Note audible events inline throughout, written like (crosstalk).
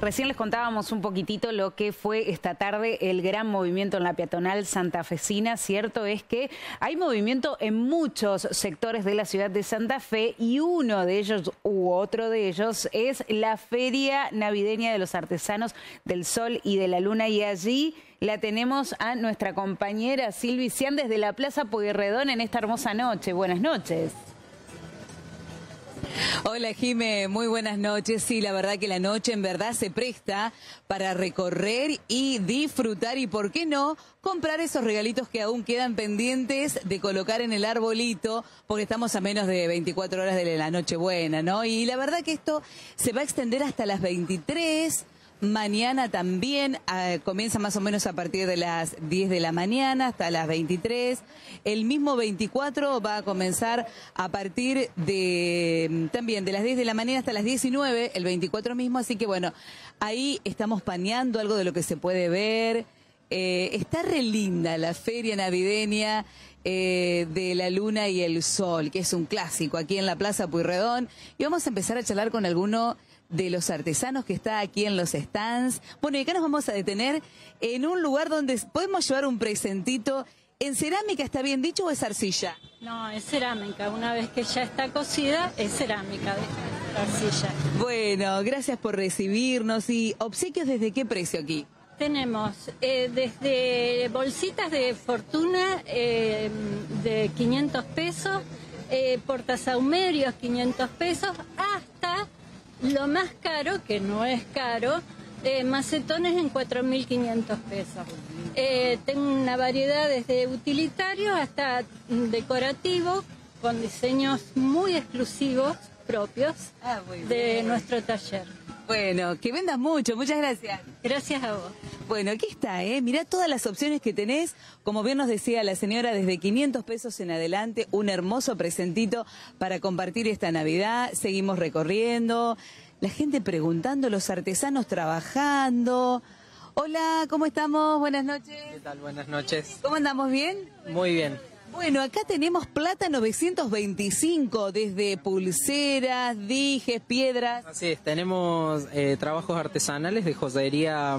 Recién les contábamos un poquitito lo que fue esta tarde el gran movimiento en la peatonal santafesina. Cierto es que hay movimiento en muchos sectores de la ciudad de Santa Fe y uno de ellos u otro de ellos es la Feria Navideña de los Artesanos del Sol y de la Luna y allí la tenemos a nuestra compañera Silvi Cian desde la Plaza Pueyrredón en esta hermosa noche. Buenas noches. Hola Jime, muy buenas noches. Sí, la verdad que la noche en verdad se presta para recorrer y disfrutar y, ¿por qué no?, comprar esos regalitos que aún quedan pendientes de colocar en el arbolito, porque estamos a menos de 24 horas de la Nochebuena, ¿no? Y la verdad que esto se va a extender hasta las 23 Mañana también ah, comienza más o menos a partir de las 10 de la mañana hasta las 23. El mismo 24 va a comenzar a partir de mm, también de las 10 de la mañana hasta las 19, el 24 mismo. Así que bueno, ahí estamos paneando algo de lo que se puede ver. Eh, está re linda la feria navideña eh, de la luna y el sol, que es un clásico aquí en la Plaza Puyredón. Y vamos a empezar a charlar con alguno de los artesanos que está aquí en los stands. Bueno, y acá nos vamos a detener en un lugar donde podemos llevar un presentito. ¿En cerámica está bien dicho o es arcilla? No, es cerámica. Una vez que ya está cocida, es cerámica arcilla. Bueno, gracias por recibirnos. ¿Y obsequios desde qué precio aquí? Tenemos eh, desde bolsitas de fortuna eh, de 500 pesos, eh, portasahumerios 500 pesos, hasta lo más caro, que no es caro, eh, macetones en 4.500 pesos. Eh, tengo una variedad desde utilitario hasta decorativo, con diseños muy exclusivos propios ah, de nuestro taller. Bueno, que vendas mucho, muchas gracias. Gracias a vos. Bueno, aquí está, ¿eh? Mirá todas las opciones que tenés. Como bien nos decía la señora, desde 500 pesos en adelante, un hermoso presentito para compartir esta Navidad. Seguimos recorriendo, la gente preguntando, los artesanos trabajando. Hola, ¿cómo estamos? Buenas noches. ¿Qué tal? Buenas noches. ¿Cómo andamos? ¿Bien? Muy bien. Bueno, acá tenemos plata 925, desde pulseras, dijes, piedras. Así es, tenemos eh, trabajos artesanales de joyería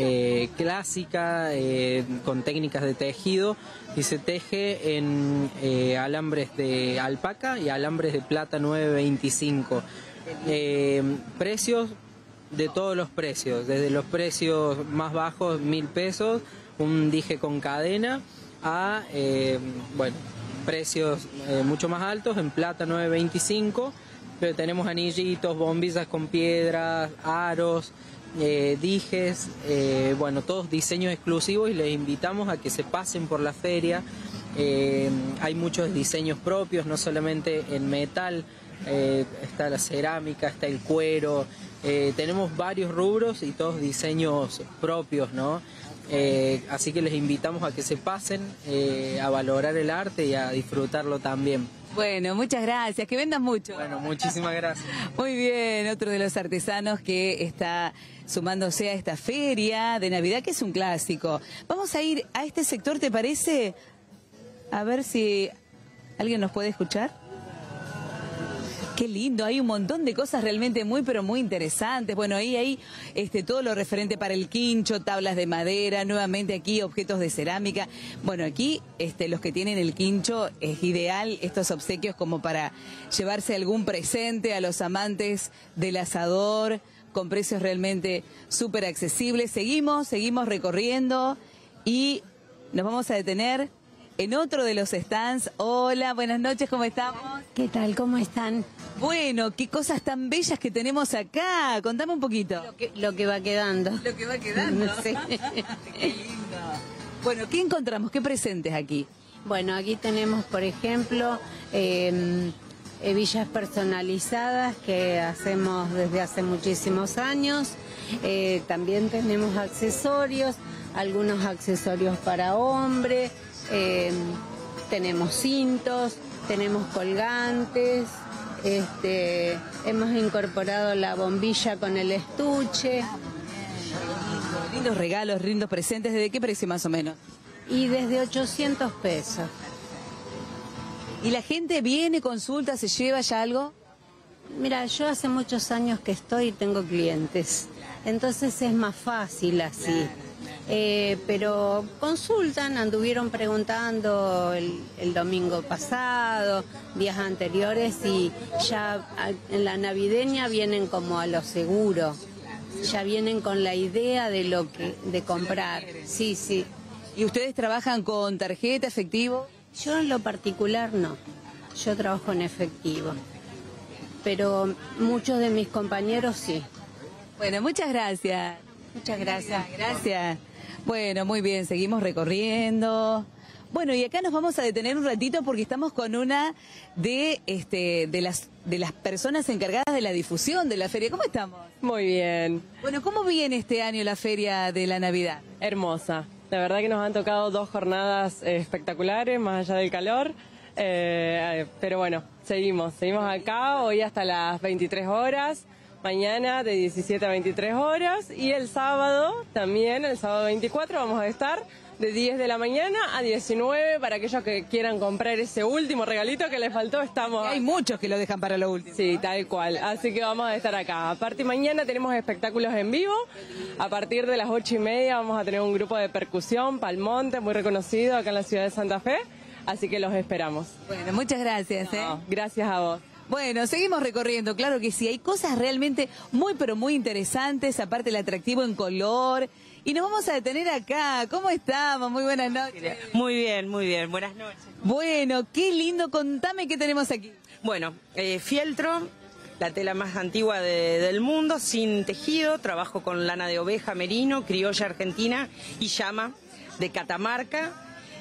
eh, clásica, eh, con técnicas de tejido, y se teje en alambres de alpaca y alambres de plata 925. precios de todos los precios, desde los precios más bajos, mil pesos, un dije con cadena a eh, bueno, precios eh, mucho más altos, en plata 9.25, pero tenemos anillitos, bombillas con piedras, aros, eh, dijes, bueno, todos diseños exclusivos y les invitamos a que se pasen por la feria. hay muchos diseños propios, no solamente en metal, está la cerámica, está el cuero, tenemos varios rubros y todos diseños propios, ¿no? Eh, así que les invitamos a que se pasen eh, a valorar el arte y a disfrutarlo también. Bueno, muchas gracias, que vendan mucho. Bueno, muchísimas gracias. (laughs) Muy bien, otro de los artesanos que está sumándose a esta feria de Navidad, que es un clásico. Vamos a ir a este sector, ¿te parece? A ver si alguien nos puede escuchar. Qué lindo, hay un montón de cosas realmente muy, pero muy interesantes. Bueno, ahí hay este, todo lo referente para el quincho, tablas de madera, nuevamente aquí objetos de cerámica. Bueno, aquí este, los que tienen el quincho es ideal estos obsequios como para llevarse algún presente a los amantes del asador con precios realmente súper accesibles. Seguimos, seguimos recorriendo y nos vamos a detener en otro de los stands. Hola, buenas noches, ¿cómo estamos? ¿Qué tal? ¿Cómo están? Bueno, qué cosas tan bellas que tenemos acá. Contame un poquito. Lo que, va quedando. Lo que va quedando. (laughs) Sí. qué lindo. Bueno, ¿qué encontramos? ¿Qué presentes aquí? Bueno, aquí tenemos, por ejemplo, em, hebillas personalizadas que hacemos desde hace muchísimos años. Eh, también tenemos accesorios, algunos accesorios para hombre. Em, tenemos cintos, tenemos colgantes, este, hemos incorporado la bombilla con el estuche. Lindos regalos, lindos presentes, ¿de qué precio más o menos? Y desde 800 pesos. ¿Y la gente viene, consulta, se lleva ya algo? Mira, yo hace muchos años que estoy y tengo clientes. entonces es más fácil así. Eh, pero consultan, anduvieron preguntando el, el domingo pasado, días anteriores y ya en la navideña vienen como a lo seguro, ya vienen con la idea de lo que de comprar. Sí, sí. ¿Y ustedes trabajan con tarjeta, efectivo? Yo en lo particular no. Yo trabajo en efectivo. Pero muchos de mis compañeros sí. Bueno, muchas gracias. Muchas gracias. Gracias. Bueno, muy bien, seguimos recorriendo. Bueno, y acá nos vamos a detener un ratito porque estamos con una de este de las de las personas encargadas de la difusión de la feria. ¿Cómo estamos? Muy bien, Bueno, ¿cómo viene este año la feria de la Navidad? hermosa. La verdad que nos han tocado dos jornadas eh, espectaculares, más allá del calor. Eh, pero bueno, seguimos, seguimos acá hoy hasta las 23 horas, mañana de 17 a 23 horas y el sábado también, el sábado 24 vamos a estar de 10 de la mañana a 19 para aquellos que quieran comprar ese último regalito que les faltó, estamos... Hay muchos que lo dejan para lo último. Sí, tal cual. Así que vamos a estar acá. Aparte, mañana tenemos espectáculos en vivo. A partir de las ocho y media vamos a tener un grupo de percusión, Palmonte, muy reconocido acá en la ciudad de Santa Fe. Así que los esperamos. Bueno, muchas gracias. ¿eh? Gracias a vos. Bueno, seguimos recorriendo, claro que sí, hay cosas realmente muy pero muy interesantes, aparte el atractivo en color. Y nos vamos a detener acá. ¿Cómo estamos? Muy buenas noches. Muy bien, muy bien. Buenas noches. Bueno, qué lindo. Contame qué tenemos aquí. Bueno, eh, fieltro, la tela más antigua de- del mundo, sin tejido. Trabajo con lana de oveja, merino, criolla argentina y llama de Catamarca.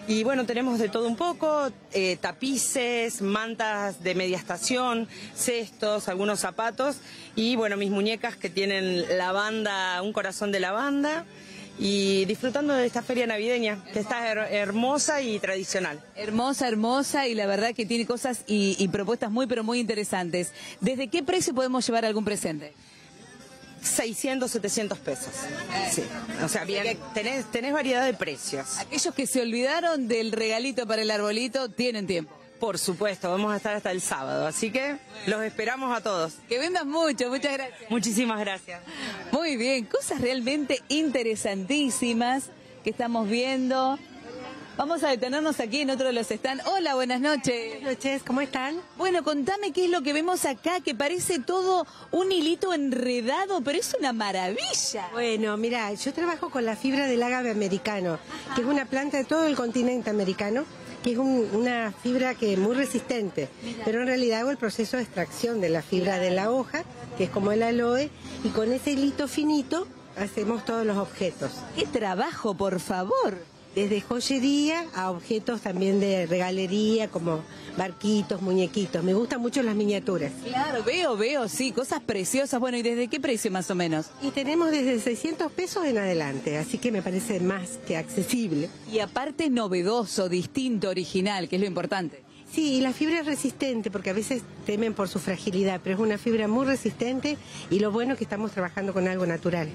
Y bueno, tenemos de todo un poco, eh, tapices, mantas de media estación, cestos, algunos zapatos y bueno, mis muñecas que tienen lavanda, un corazón de lavanda y disfrutando de esta feria navideña que está her- hermosa y tradicional. Hermosa, hermosa y la verdad que tiene cosas y, y propuestas muy pero muy interesantes. ¿Desde qué precio podemos llevar algún presente? 600, 700 pesos. Sí. O sea, bien, tenés, tenés variedad de precios. Aquellos que se olvidaron del regalito para el arbolito tienen tiempo. Por supuesto, vamos a estar hasta el sábado, así que los esperamos a todos. Que vendas mucho, muchas gracias. Muchísimas gracias. Muy bien, cosas realmente interesantísimas que estamos viendo. Vamos a detenernos aquí en otro de los stands. Hola, buenas noches. Buenas noches, ¿cómo están? Bueno, contame qué es lo que vemos acá, que parece todo un hilito enredado, pero es una maravilla. Bueno, mira, yo trabajo con la fibra del ágave americano, que es una planta de todo el continente americano, que es un- una fibra que es muy resistente, pero en realidad hago el proceso de extracción de la fibra de la hoja, que es como el aloe, y con ese hilito finito hacemos todos los objetos, ¡Qué trabajo, por favor! Desde joyería a objetos también de regalería, como barquitos, muñequitos. Me gustan mucho las miniaturas. Claro, veo, veo, sí, cosas preciosas. Bueno, ¿y desde qué precio más o menos? Y tenemos desde 600 pesos en adelante, así que me parece más que accesible. Y aparte novedoso, distinto, original, que es lo importante. Sí, y la fibra es resistente, porque a veces temen por su fragilidad, pero es una fibra muy resistente y lo bueno es que estamos trabajando con algo natural.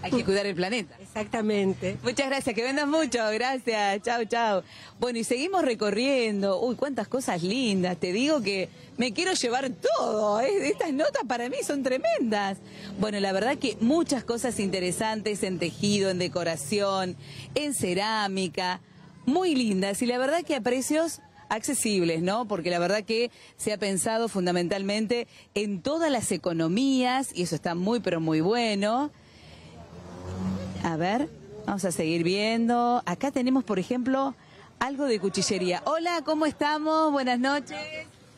Hay que cuidar el planeta. Exactamente. Muchas gracias, que vendas mucho, gracias, chao, chao. Bueno, y seguimos recorriendo, uy, cuántas cosas lindas, te digo que me quiero llevar todo, ¿eh? estas notas para mí son tremendas. Bueno, la verdad que muchas cosas interesantes en tejido, en decoración, en cerámica, muy lindas, y la verdad que a precios accesibles, ¿no? Porque la verdad que se ha pensado fundamentalmente en todas las economías, y eso está muy, pero muy bueno. A ver, vamos a seguir viendo. Acá tenemos, por ejemplo, algo de cuchillería. Hola, ¿cómo estamos? Buenas noches.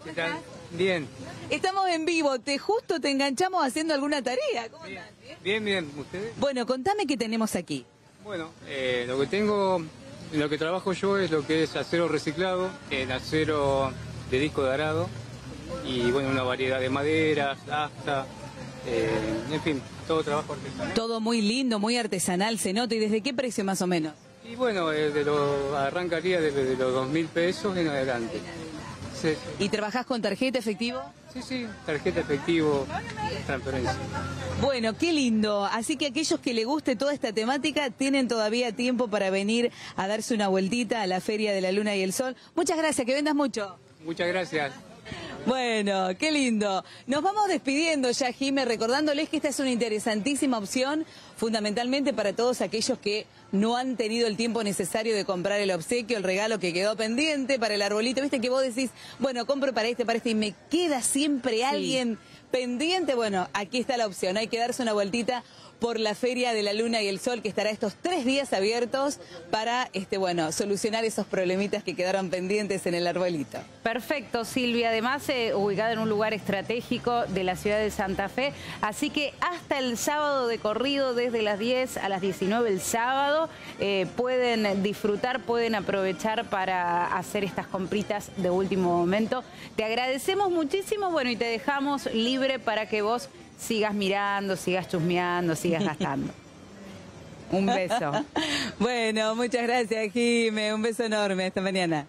¿Qué tal? Bien, Estamos en vivo. Te justo te enganchamos haciendo alguna tarea. ¿Cómo estás? bien, bien. ¿Ustedes? Bueno, contame qué tenemos aquí. Bueno, eh, lo que tengo, en lo que trabajo yo es lo que es acero reciclado, en acero de disco de arado y bueno, una variedad de maderas, asta, eh, en fin, todo trabajo artesanal. Todo muy lindo, muy artesanal, se nota. ¿Y desde qué precio más o menos? Y bueno, eh, de lo, arrancaría desde los dos mil pesos en adelante. Sí, ¿Y trabajás con tarjeta efectivo? Sí, sí, tarjeta efectivo, transferencia. Bueno, qué lindo. Así que aquellos que les guste toda esta temática tienen todavía tiempo para venir a darse una vueltita a la Feria de la Luna y el Sol. Muchas gracias, que vendas mucho. Muchas gracias. Bueno, qué lindo. Nos vamos despidiendo ya, Jime, recordándoles que esta es una interesantísima opción, fundamentalmente para todos aquellos que no han tenido el tiempo necesario de comprar el obsequio, el regalo que quedó pendiente para el arbolito. Viste que vos decís, bueno, compro para este, para este, y me queda siempre alguien pendiente. Bueno, aquí está la opción. Hay que darse una vueltita por la Feria de la Luna y el Sol, que estará estos tres días abiertos para, este, bueno, solucionar esos problemitas que quedaron pendientes en el arbolito. Perfecto, Silvia. Además, eh, ubicada en un lugar estratégico de la ciudad de Santa Fe. Así que hasta el sábado de corrido, desde las 10 a las 19 el sábado, eh, pueden disfrutar, pueden aprovechar para hacer estas compritas de último momento. Te agradecemos muchísimo, bueno, y te dejamos libre para que vos sigas mirando, sigas chusmeando, sigas gastando. (laughs) Un beso. bueno, muchas gracias, Jime. Un beso enorme. Esta mañana.